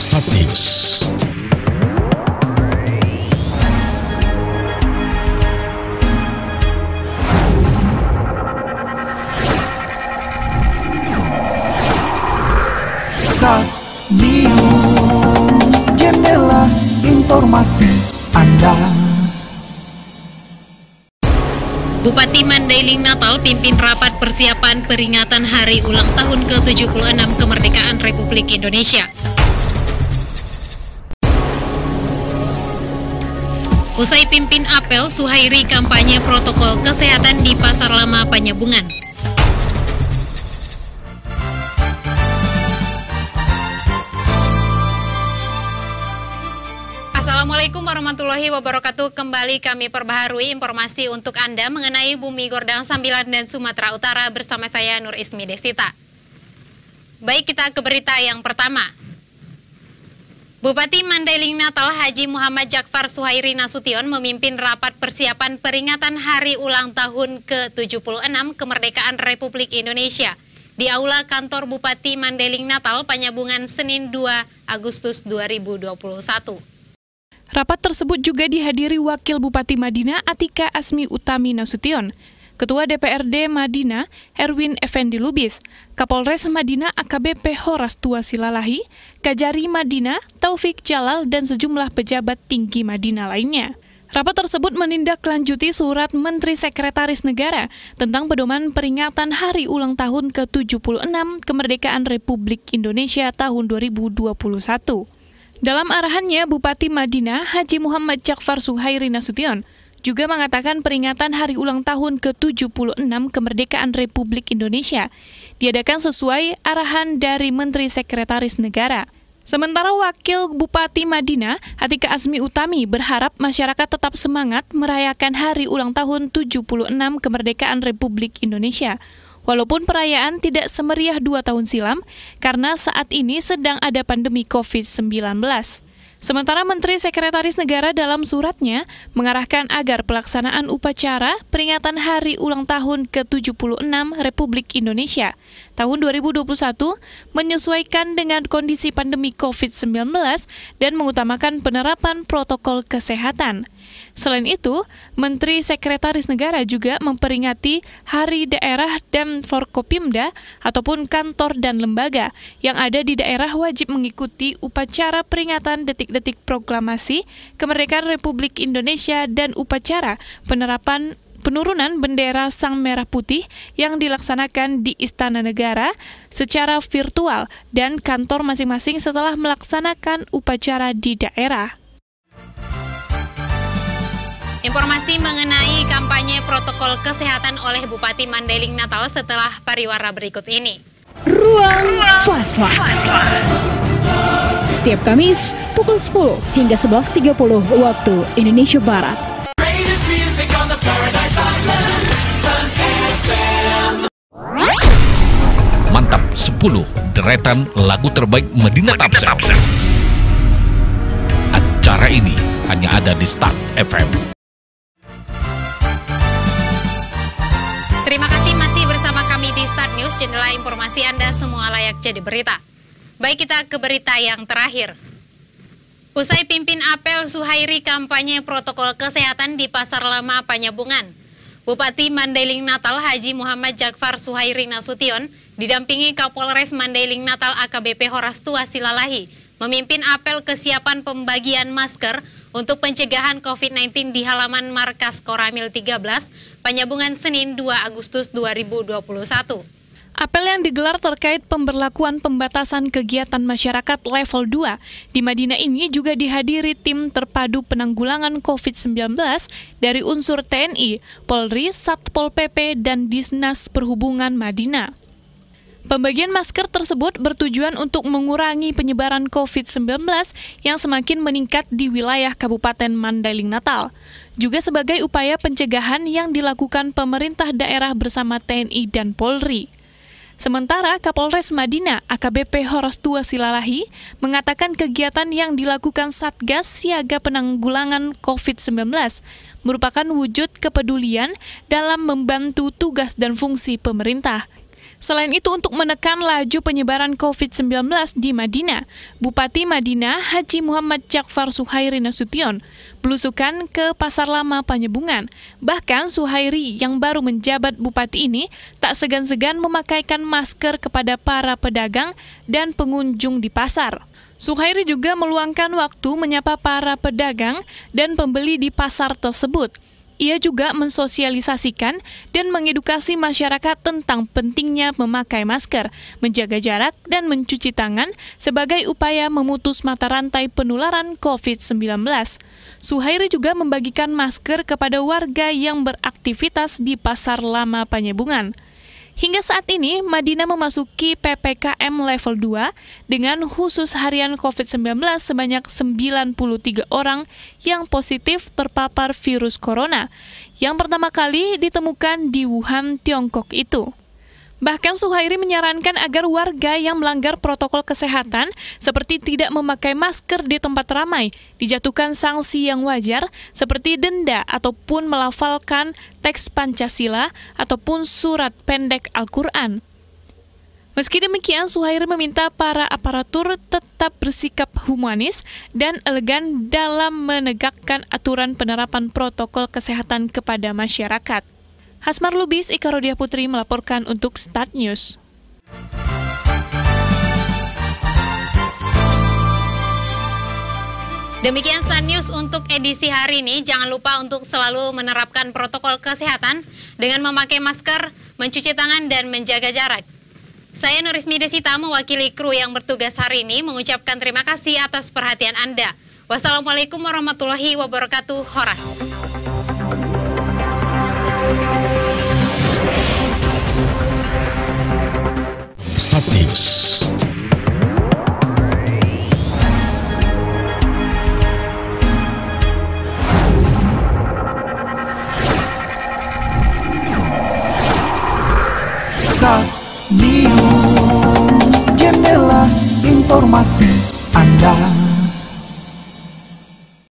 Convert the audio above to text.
Start News. Start News Jendela informasi Anda Bupati Mandailing Natal pimpin rapat persiapan peringatan hari ulang tahun ke-76 kemerdekaan Republik Indonesia. Usai pimpin apel, Suhairi kampanye protokol kesehatan di Pasar Lama Panyabungan. Assalamualaikum warahmatullahi wabarakatuh. Kembali kami perbaharui informasi untuk Anda mengenai Bumi Gordang Sambilan dan Sumatera Utara bersama saya Nur Ismi Desita. Baik, kita ke berita yang pertama. Bupati Mandailing Natal Haji Muhammad Jakfar Suhairi Nasution memimpin rapat persiapan peringatan hari ulang tahun ke-76 kemerdekaan Republik Indonesia di Aula Kantor Bupati Mandailing Natal Panyabungan Senin 2 Agustus 2021. Rapat tersebut juga dihadiri Wakil Bupati Madinah Atika Asmi Utami Nasution, Ketua DPRD Madinah Erwin Effendi Lubis, Kapolres Madinah AKBP Horas Tua Silalahi, Kajari Madinah Taufik Jalal, dan sejumlah pejabat tinggi Madinah lainnya. Rapat tersebut menindaklanjuti surat Menteri Sekretaris Negara tentang pedoman peringatan Hari Ulang Tahun ke-76 Kemerdekaan Republik Indonesia tahun 2021. Dalam arahannya, Bupati Madinah Haji Muhammad Jakfar Suhairi Nasution juga mengatakan peringatan hari ulang tahun ke-76 kemerdekaan Republik Indonesia diadakan sesuai arahan dari Menteri Sekretaris Negara. Sementara Wakil Bupati Madinah, Atika Asmi Utami berharap masyarakat tetap semangat merayakan hari ulang tahun 76 kemerdekaan Republik Indonesia. Walaupun perayaan tidak semeriah dua tahun silam, karena saat ini sedang ada pandemi COVID-19. Sementara Menteri Sekretaris Negara dalam suratnya mengarahkan agar pelaksanaan upacara peringatan Hari Ulang Tahun ke-76 Republik Indonesia tahun 2021 menyesuaikan dengan kondisi pandemi COVID-19 dan mengutamakan penerapan protokol kesehatan. Selain itu, Menteri Sekretaris Negara juga memperingati Hari Daerah dan Forkopimda ataupun kantor dan lembaga yang ada di daerah wajib mengikuti upacara peringatan detik-detik proklamasi kemerdekaan Republik Indonesia dan upacara penerapan penurunan bendera Sang Merah Putih yang dilaksanakan di Istana Negara secara virtual dan kantor masing-masing setelah melaksanakan upacara di daerah. Informasi mengenai kampanye protokol kesehatan oleh Bupati Mandailing Natal setelah pariwara berikut ini. Ruang Fasla. Setiap Kamis pukul 10 hingga 11.30 waktu Indonesia Barat. Deretan lagu terbaik Medina Tapsel. Acara ini hanya ada di Start FM. Terima kasih masih bersama kami di Start News, jendela informasi Anda semua layak jadi berita. Baik kita ke berita yang terakhir. Usai pimpin apel Suhairi kampanye protokol kesehatan di Pasar Lama Panyabungan, Bupati Mandailing Natal Haji Muhammad Jakfar Suhairi Nasution didampingi Kapolres Mandailing Natal AKBP Horas Tua Silalahi memimpin apel kesiapan pembagian masker untuk pencegahan COVID-19 di halaman markas Koramil 13, Panyabungan Senin 2 Agustus 2021. Apel yang digelar terkait pemberlakuan pembatasan kegiatan masyarakat level 2 di Madinah ini juga dihadiri tim terpadu penanggulangan COVID-19 dari unsur TNI, Polri, Satpol PP, dan Disnas Perhubungan Madinah. Pembagian masker tersebut bertujuan untuk mengurangi penyebaran COVID-19 yang semakin meningkat di wilayah Kabupaten Mandailing Natal, juga sebagai upaya pencegahan yang dilakukan pemerintah daerah bersama TNI dan Polri. Sementara Kapolres Madinah AKBP Horas Tua Silalahi mengatakan kegiatan yang dilakukan Satgas Siaga Penanggulangan COVID-19 merupakan wujud kepedulian dalam membantu tugas dan fungsi pemerintah. Selain itu untuk menekan laju penyebaran COVID-19 di Madinah, Bupati Madinah Haji Muhammad Jakfar Suhairi Nasution belusukan ke Pasar Lama Panyebungan. Bahkan Suhairi yang baru menjabat bupati ini tak segan-segan memakaikan masker kepada para pedagang dan pengunjung di pasar. Suhairi juga meluangkan waktu menyapa para pedagang dan pembeli di pasar tersebut. Ia juga mensosialisasikan dan mengedukasi masyarakat tentang pentingnya memakai masker, menjaga jarak, dan mencuci tangan sebagai upaya memutus mata rantai penularan COVID-19. Suhairi juga membagikan masker kepada warga yang beraktivitas di Pasar Lama Panyebungan. Hingga saat ini, Madinah memasuki PPKM level 2 dengan khusus harian COVID-19 sebanyak 93 orang yang positif terpapar virus corona, yang pertama kali ditemukan di Wuhan, Tiongkok itu. Bahkan Suhairi menyarankan agar warga yang melanggar protokol kesehatan seperti tidak memakai masker di tempat ramai dijatuhkan sanksi yang wajar seperti denda ataupun melafalkan teks Pancasila ataupun surat pendek Al-Quran. Meski demikian, Suhairi meminta para aparatur tetap bersikap humanis dan elegan dalam menegakkan aturan penerapan protokol kesehatan kepada masyarakat. Hasmar Lubis, Ika Rodia Putri melaporkan untuk Start News. Demikian Start News untuk edisi hari ini. Jangan lupa untuk selalu menerapkan protokol kesehatan dengan memakai masker, mencuci tangan, dan menjaga jarak. Saya Nurismi Desita mewakili kru yang bertugas hari ini mengucapkan terima kasih atas perhatian Anda. Wassalamualaikum warahmatullahi wabarakatuh. Horas. Informasi Anda